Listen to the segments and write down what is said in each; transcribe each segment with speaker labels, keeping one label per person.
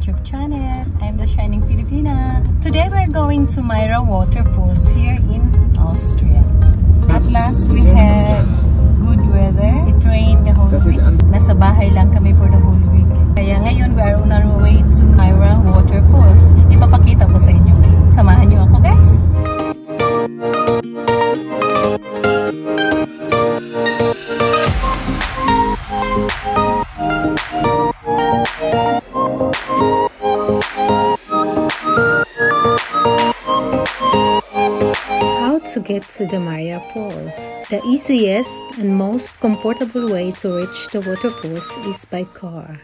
Speaker 1: YouTube channel. I'm the Shining Filipina. Today we're going to Myra Waterfalls here in Austria. At last we had good weather. It rained the whole week. Nasa bahay lang kami for the whole week. Kaya ngayon we are on our way to Myra to the Myra Falls? The easiest and most comfortable way to reach the waterfalls is by car.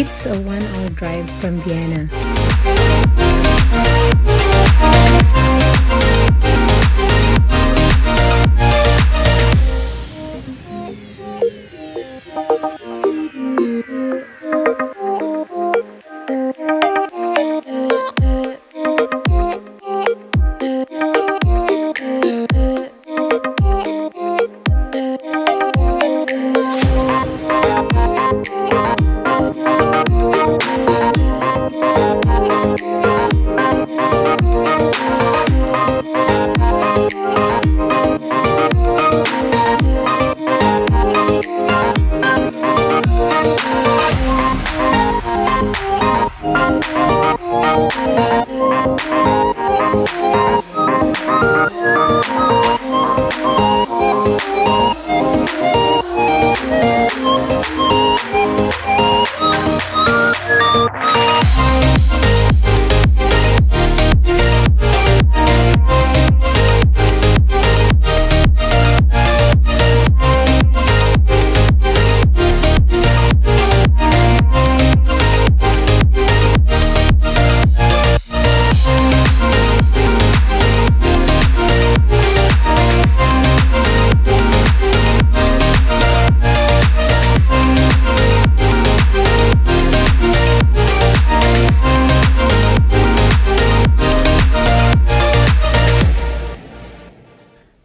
Speaker 1: It's a one hour drive from Vienna.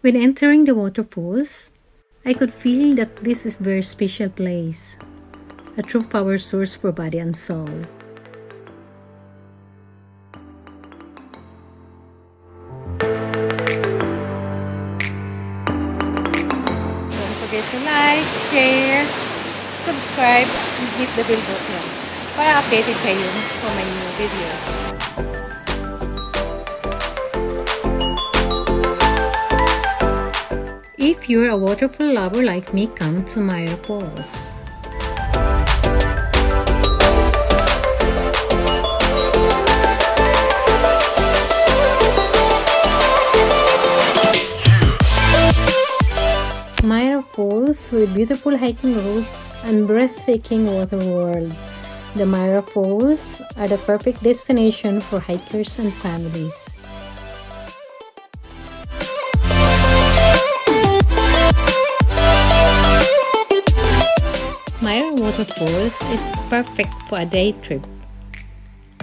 Speaker 1: When entering the waterfalls, I could feel that this is very special place, a true power source for body and soul. Don't forget to like, share, subscribe, and hit the bell button para updated kayo for my new videos. If you're a waterfall lover like me, come to Myra Falls. Myra Falls with beautiful hiking routes and breathtaking water world. The Myra Falls are the perfect destination for hikers and families. Waterfalls is perfect for a day trip.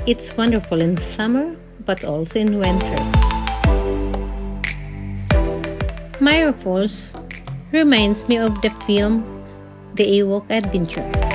Speaker 1: It's wonderful in summer but also in winter. Myra Falls reminds me of the film The Ewok Adventure.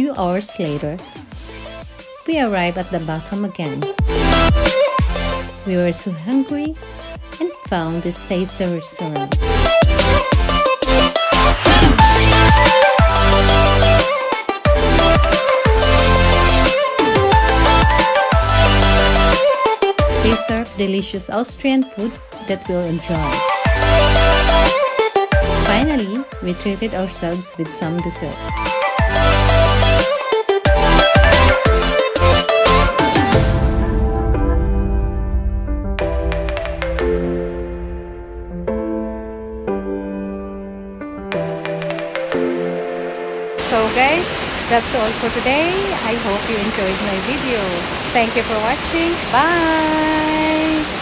Speaker 1: few hours later, we arrived at the bottom again. We were so hungry and found this tasty restaurant. They serve delicious Austrian food that we'll enjoy. Finally, we treated ourselves with some dessert. That's all for today. I hope you enjoyed my video. Thank you for watching. Bye!